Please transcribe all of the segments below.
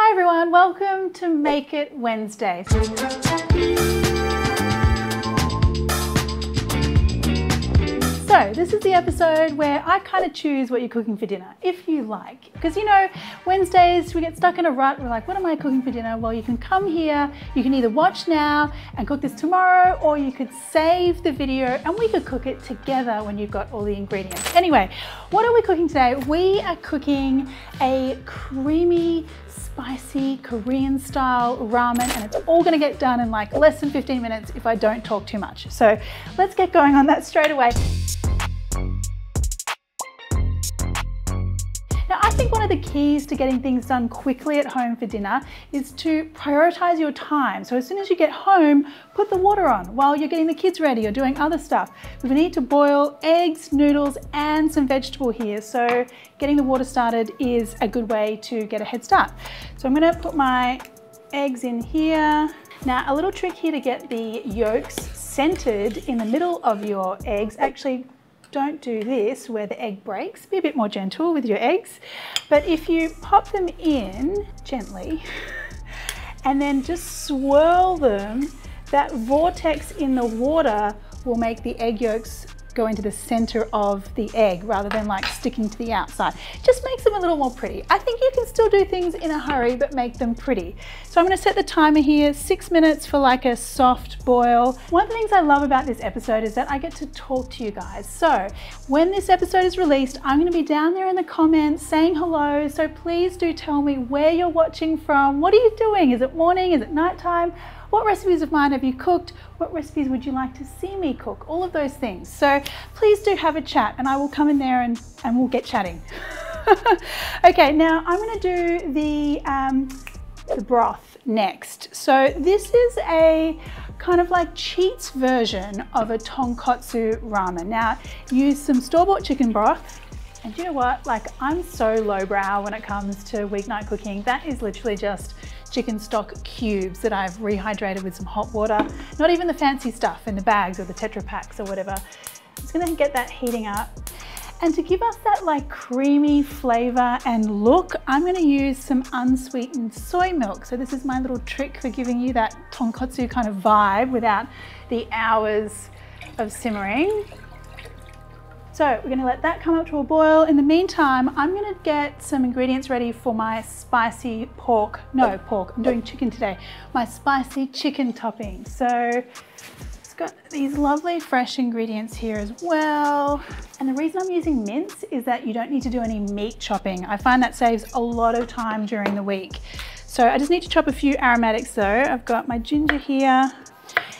Hi everyone, welcome to Make It Wednesday. So this is the episode where I kind of choose what you're cooking for dinner, if you like. Because you know, Wednesdays we get stuck in a rut, we're like, what am I cooking for dinner? Well, you can come here, you can either watch now and cook this tomorrow, or you could save the video and we could cook it together when you've got all the ingredients. Anyway, what are we cooking today? We are cooking a creamy, spicy Korean style ramen and it's all gonna get done in like less than 15 minutes if I don't talk too much. So let's get going on that straight away. Think one of the keys to getting things done quickly at home for dinner is to prioritize your time. So as soon as you get home, put the water on while you're getting the kids ready or doing other stuff. We need to boil eggs, noodles, and some vegetable here. So getting the water started is a good way to get a head start. So I'm gonna put my eggs in here. Now, a little trick here to get the yolks centered in the middle of your eggs. Actually, don't do this where the egg breaks. Be a bit more gentle with your eggs. But if you pop them in gently and then just swirl them, that vortex in the water will make the egg yolks go into the center of the egg rather than like sticking to the outside. Just makes them a little more pretty. I think you can still do things in a hurry but make them pretty. So I'm gonna set the timer here, six minutes for like a soft boil. One of the things I love about this episode is that I get to talk to you guys. So when this episode is released, I'm gonna be down there in the comments saying hello. So please do tell me where you're watching from. What are you doing? Is it morning? Is it nighttime? What recipes of mine have you cooked? What recipes would you like to see me cook? All of those things. So please do have a chat and I will come in there and, and we'll get chatting. okay, now I'm gonna do the, um, the broth next. So this is a kind of like Cheats version of a tonkotsu ramen. Now use some store-bought chicken broth and you know what? Like I'm so lowbrow when it comes to weeknight cooking. That is literally just chicken stock cubes that I've rehydrated with some hot water. Not even the fancy stuff in the bags or the Tetra Paks or whatever. Just gonna get that heating up. And to give us that like creamy flavor and look, I'm gonna use some unsweetened soy milk. So this is my little trick for giving you that tonkotsu kind of vibe without the hours of simmering. So we're gonna let that come up to a boil. In the meantime, I'm gonna get some ingredients ready for my spicy pork, no pork, I'm doing chicken today, my spicy chicken topping. So it's got these lovely fresh ingredients here as well. And the reason I'm using mince is that you don't need to do any meat chopping. I find that saves a lot of time during the week. So I just need to chop a few aromatics though. I've got my ginger here,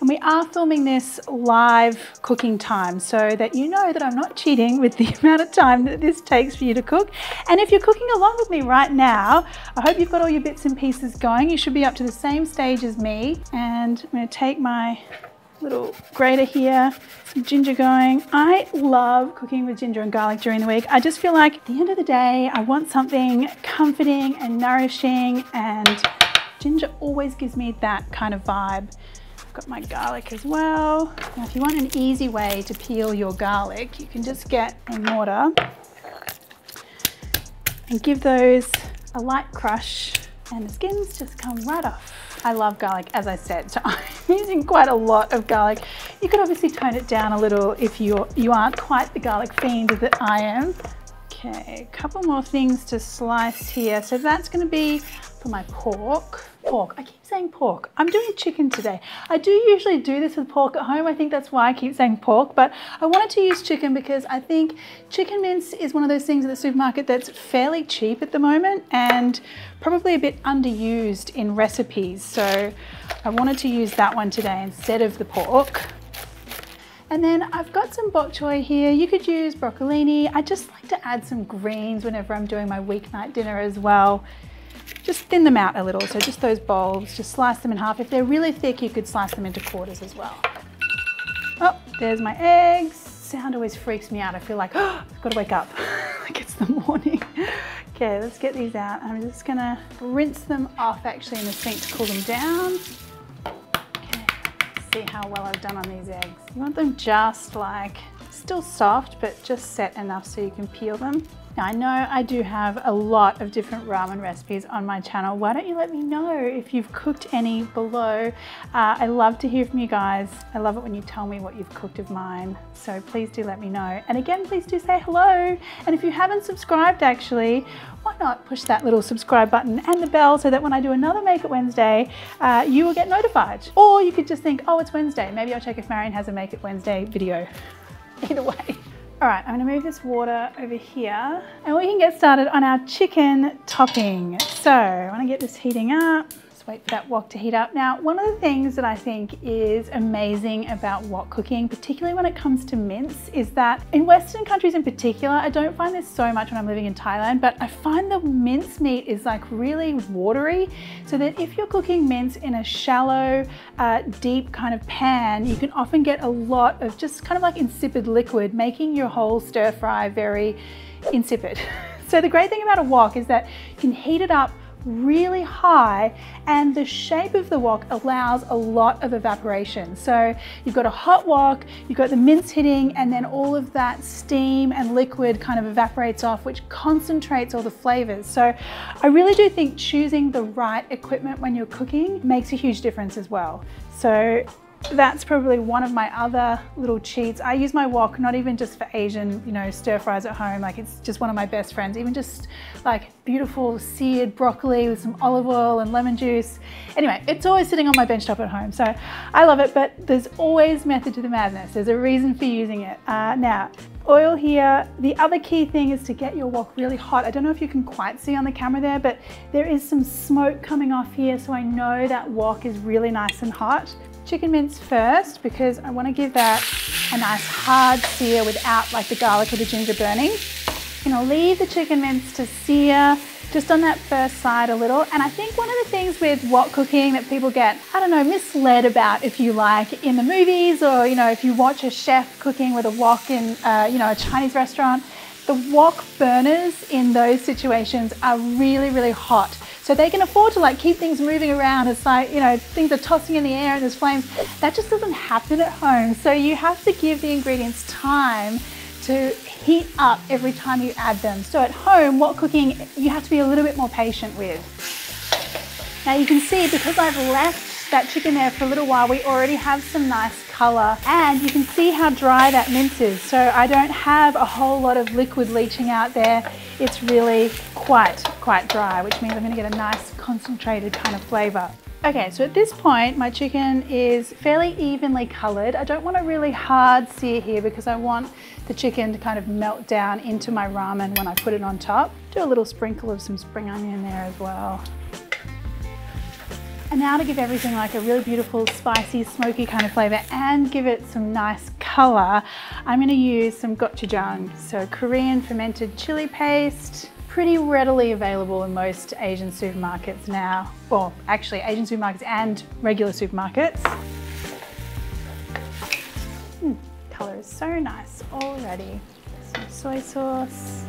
and we are filming this live cooking time so that you know that I'm not cheating with the amount of time that this takes for you to cook. And if you're cooking along with me right now, I hope you've got all your bits and pieces going. You should be up to the same stage as me. And I'm gonna take my little grater here, some ginger going. I love cooking with ginger and garlic during the week. I just feel like at the end of the day, I want something comforting and nourishing and ginger always gives me that kind of vibe. Got my garlic as well. Now, if you want an easy way to peel your garlic, you can just get a mortar and give those a light crush and the skins just come right off. I love garlic, as I said, so I'm using quite a lot of garlic. You could obviously tone it down a little if you're, you aren't quite the garlic fiend that I am. Okay, a couple more things to slice here. So that's gonna be for my pork. Pork, I keep saying pork. I'm doing chicken today. I do usually do this with pork at home. I think that's why I keep saying pork, but I wanted to use chicken because I think chicken mince is one of those things at the supermarket that's fairly cheap at the moment and probably a bit underused in recipes. So I wanted to use that one today instead of the pork. And then I've got some bok choy here. You could use broccolini. I just like to add some greens whenever I'm doing my weeknight dinner as well just thin them out a little. So just those bulbs, just slice them in half. If they're really thick, you could slice them into quarters as well. Oh, there's my eggs. Sound always freaks me out. I feel like, oh, I've got to wake up. like it's the morning. Okay, let's get these out. I'm just gonna rinse them off actually in the sink to cool them down. See how well I've done on these eggs. You want them just like, still soft, but just set enough so you can peel them. Now I know I do have a lot of different ramen recipes on my channel. Why don't you let me know if you've cooked any below? Uh, I love to hear from you guys. I love it when you tell me what you've cooked of mine. So please do let me know. And again, please do say hello. And if you haven't subscribed actually, why not push that little subscribe button and the bell so that when I do another Make It Wednesday, uh, you will get notified. Or you could just think, oh, it's Wednesday. Maybe I'll check if Marion has a Make It Wednesday video. Either way. All right, I'm gonna move this water over here and we can get started on our chicken topping. So I wanna get this heating up wait for that wok to heat up. Now, one of the things that I think is amazing about wok cooking, particularly when it comes to mince, is that in Western countries in particular, I don't find this so much when I'm living in Thailand, but I find the mince meat is like really watery, so that if you're cooking mince in a shallow, uh, deep kind of pan, you can often get a lot of just kind of like insipid liquid, making your whole stir fry very insipid. So the great thing about a wok is that you can heat it up really high and the shape of the wok allows a lot of evaporation. So you've got a hot wok, you've got the mince hitting and then all of that steam and liquid kind of evaporates off which concentrates all the flavors. So I really do think choosing the right equipment when you're cooking makes a huge difference as well. So that's probably one of my other little cheats. I use my wok not even just for Asian, you know, stir fries at home. Like it's just one of my best friends. Even just like beautiful seared broccoli with some olive oil and lemon juice. Anyway, it's always sitting on my bench top at home. So I love it, but there's always method to the madness. There's a reason for using it. Uh, now, oil here. The other key thing is to get your wok really hot. I don't know if you can quite see on the camera there, but there is some smoke coming off here. So I know that wok is really nice and hot chicken mince first because I want to give that a nice hard sear without like the garlic or the ginger burning. And I'll leave the chicken mince to sear just on that first side a little. And I think one of the things with wok cooking that people get, I don't know, misled about, if you like, in the movies or, you know, if you watch a chef cooking with a wok in, uh, you know, a Chinese restaurant, the wok burners in those situations are really, really hot. So they can afford to like keep things moving around. It's like, you know, things are tossing in the air and there's flames. That just doesn't happen at home. So you have to give the ingredients time to heat up every time you add them. So at home, wok cooking, you have to be a little bit more patient with. Now you can see because I've left that chicken there for a little while, we already have some nice color and you can see how dry that mince is. So I don't have a whole lot of liquid leaching out there. It's really quite, quite dry, which means I'm gonna get a nice concentrated kind of flavor. Okay, so at this point, my chicken is fairly evenly colored. I don't want a really hard sear here because I want the chicken to kind of melt down into my ramen when I put it on top. Do a little sprinkle of some spring onion there as well. And now to give everything like a really beautiful, spicy, smoky kind of flavor and give it some nice color, I'm gonna use some gochujang. So Korean fermented chili paste, pretty readily available in most Asian supermarkets now. Well, actually Asian supermarkets and regular supermarkets. Mm, color is so nice already. Some soy sauce.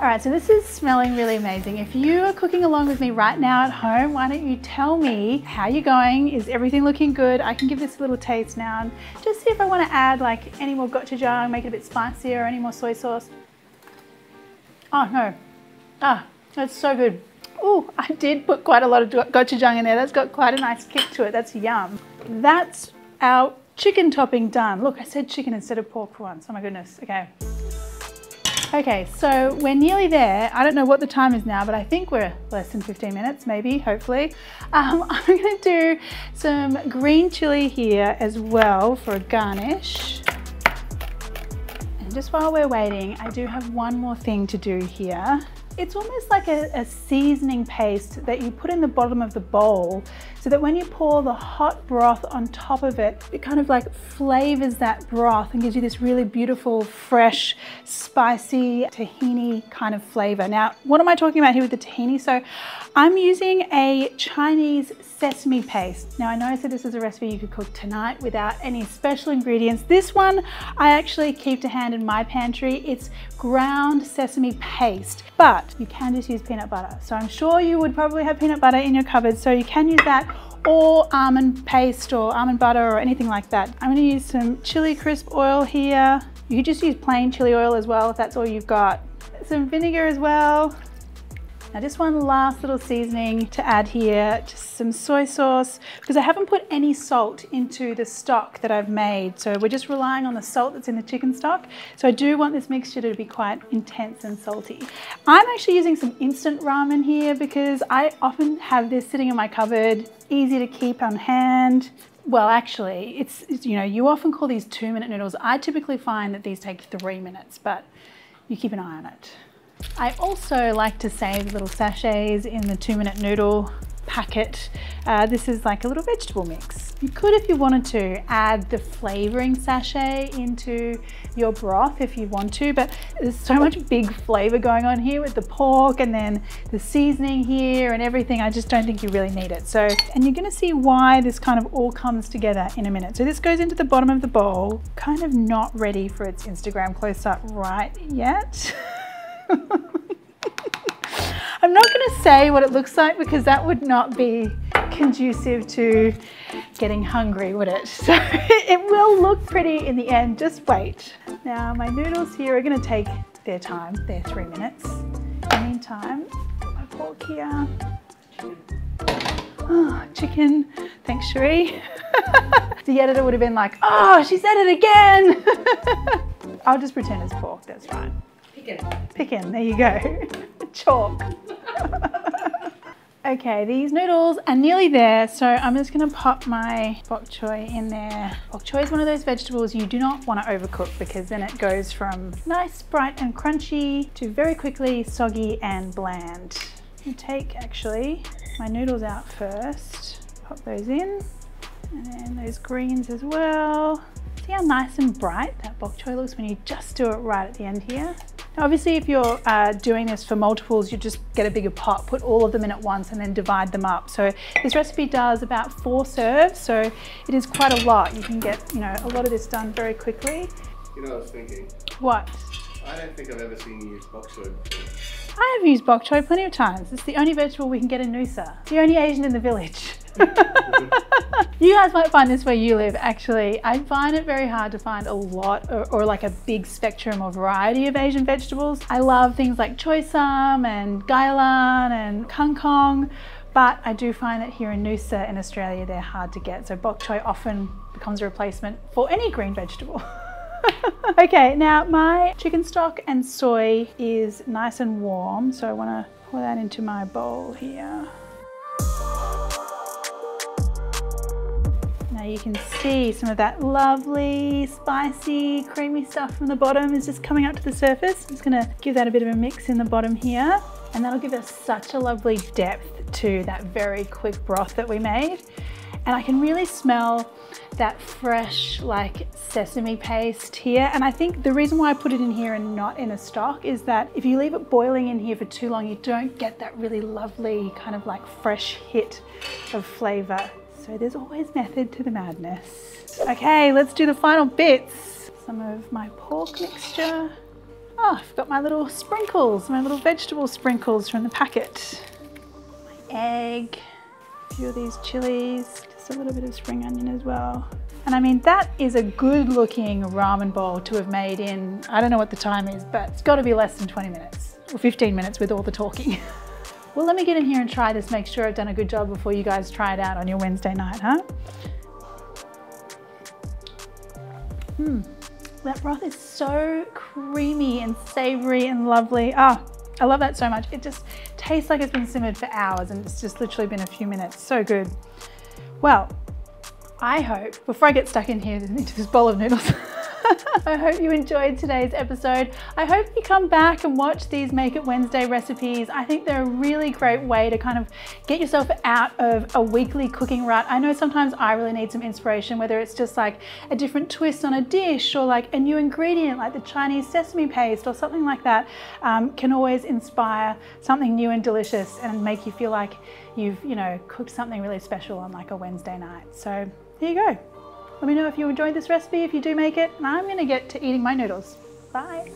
All right, so this is smelling really amazing. If you are cooking along with me right now at home, why don't you tell me how you're going? Is everything looking good? I can give this a little taste now and just see if I want to add like any more gochujang, make it a bit spicier or any more soy sauce. Oh no, ah, that's so good. Oh, I did put quite a lot of gochujang in there. That's got quite a nice kick to it. That's yum. That's our chicken topping done. Look, I said chicken instead of pork for once. Oh my goodness. Okay. Okay, so we're nearly there. I don't know what the time is now, but I think we're less than 15 minutes, maybe, hopefully. Um, I'm gonna do some green chili here as well for a garnish. And just while we're waiting, I do have one more thing to do here. It's almost like a, a, seasoning paste that you put in the bottom of the bowl so that when you pour the hot broth on top of it, it kind of like flavors that broth and gives you this really beautiful, fresh, spicy tahini kind of flavor. Now, what am I talking about here with the tahini? So I'm using a Chinese sesame paste. Now I know I said this is a recipe you could cook tonight without any special ingredients. This one I actually keep to hand in my pantry. It's ground sesame paste, but you can just use peanut butter. So I'm sure you would probably have peanut butter in your cupboard, so you can use that or almond paste or almond butter or anything like that. I'm gonna use some chili crisp oil here You could just use plain chili oil as well if that's all you've got. Some vinegar as well. Now just one last little seasoning to add here, just some soy sauce, because I haven't put any salt into the stock that I've made. So we're just relying on the salt that's in the chicken stock. So I do want this mixture to be quite intense and salty. I'm actually using some instant ramen here because I often have this sitting in my cupboard, easy to keep on hand. Well, actually, it's, you know, you often call these two minute noodles. I typically find that these take three minutes, but you keep an eye on it. I also like to save little sachets in the two minute noodle packet. Uh, this is like a little vegetable mix. You could, if you wanted to, add the flavoring sachet into your broth if you want to, but there's so much big flavor going on here with the pork and then the seasoning here and everything. I just don't think you really need it. So, and you're gonna see why this kind of all comes together in a minute. So this goes into the bottom of the bowl, kind of not ready for its Instagram close up right yet. I'm not going to say what it looks like because that would not be conducive to getting hungry, would it? So it will look pretty in the end, just wait. Now my noodles here are going to take their time, their three minutes. In the meantime, my pork here. Oh, chicken, thanks Cherie. the editor would have been like, oh, she said it again. I'll just pretend it's pork, that's fine. Picken. Picken, there you go. Chalk. okay, these noodles are nearly there, so I'm just gonna pop my bok choy in there. Bok choy is one of those vegetables you do not wanna overcook because then it goes from nice, bright and crunchy to very quickly soggy and bland. Take actually my noodles out first, pop those in, and then those greens as well. See how nice and bright that bok choy looks when you just do it right at the end here? Obviously, if you're uh, doing this for multiples, you just get a bigger pot, put all of them in at once and then divide them up. So this recipe does about four serves, so it is quite a lot. You can get, you know, a lot of this done very quickly. You know what I was thinking? What? I don't think I've ever seen you use choy before. I have used bok choy plenty of times. It's the only vegetable we can get in Noosa. The only Asian in the village. you guys might find this where you live actually. I find it very hard to find a lot or, or, like a big spectrum or variety of Asian vegetables. I love things like choy sum and gailan and kangkong, but I do find that here in Noosa in Australia they're hard to get. So bok choy often becomes a replacement for any green vegetable. okay, now my chicken stock and soy is nice and warm, so I want to pour that into my bowl here. Now you can see some of that lovely, spicy, creamy stuff from the bottom is just coming up to the surface. I'm just gonna give that a bit of a mix in the bottom here, and that'll give us such a lovely depth to that very quick broth that we made. And I can really smell that fresh like sesame paste here. And I think the reason why I put it in here and not in a stock is that if you leave it boiling in here for too long, you don't get that really lovely kind of like fresh hit of flavor. So there's always method to the madness. Okay, let's do the final bits. Some of my pork mixture. Oh, I've got my little sprinkles, my little vegetable sprinkles from the packet. My egg, a few of these chilies, just a little bit of spring onion as well. And I mean, that is a good looking ramen bowl to have made in, I don't know what the time is, but it's gotta be less than 20 minutes or 15 minutes with all the talking. Well, let me get in here and try this, make sure I've done a good job before you guys try it out on your Wednesday night, huh? Hmm, that broth is so creamy and savory and lovely. Ah, I love that so much. It just tastes like it's been simmered for hours and it's just literally been a few minutes. So good. Well, I hope, before I get stuck in here into this bowl of noodles, I hope you enjoyed today's episode. I hope you come back and watch these Make It Wednesday recipes. I think they're a really great way to kind of get yourself out of a weekly cooking rut. I know sometimes I really need some inspiration, whether it's just like a different twist on a dish or like a new ingredient like the Chinese sesame paste or something like that um, can always inspire something new and delicious and make you feel like you've, you know, cooked something really special on like a Wednesday night. So here you go. Let me know if you enjoyed this recipe, if you do make it, and I'm gonna get to eating my noodles. Bye.